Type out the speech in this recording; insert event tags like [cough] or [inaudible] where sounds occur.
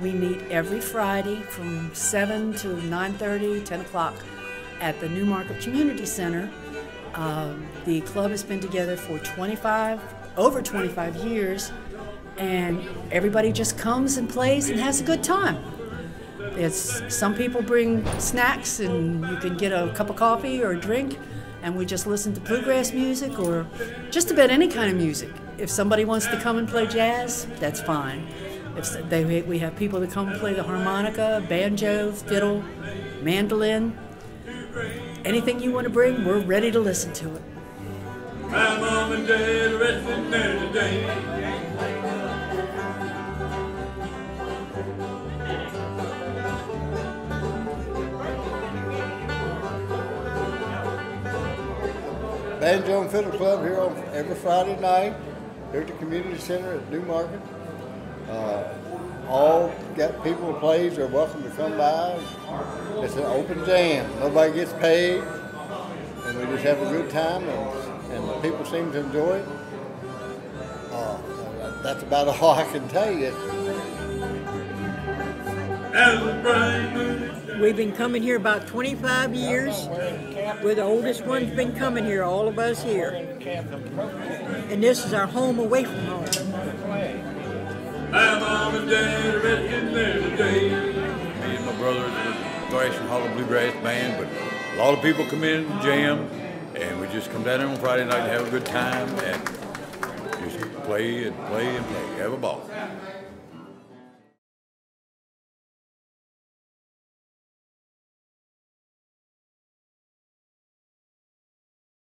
We meet every Friday from 7 to 9.30, 10 o'clock at the New Market Community Center. Um, the club has been together for 25, over 25 years, and everybody just comes and plays and has a good time. It's some people bring snacks and you can get a cup of coffee or a drink, and we just listen to bluegrass music or just about any kind of music. If somebody wants to come and play jazz, that's fine. If they, we have people that come and play the harmonica, banjo, fiddle, mandolin, anything you want to bring, we're ready to listen to it. My mom and dad resting there today. Banjo and Fiddle Club here on every Friday night here at the community center at New Market. Uh, all got people plays are welcome to come by. It's an open jam. Nobody gets paid, and we just have a good time, and, and people seem to enjoy it. Uh, that's about [laughs] all I can tell you. We've been coming here about 25 years. We're the oldest ones been coming here, all of us here. And this is our home away from home. My mom and dad are resting there today. Me and my brothers with Thrashing Hollow Bluegrass Band, but a lot of people come in and jam, and we just come down there on Friday night and have a good time and just play and play and play, have a ball.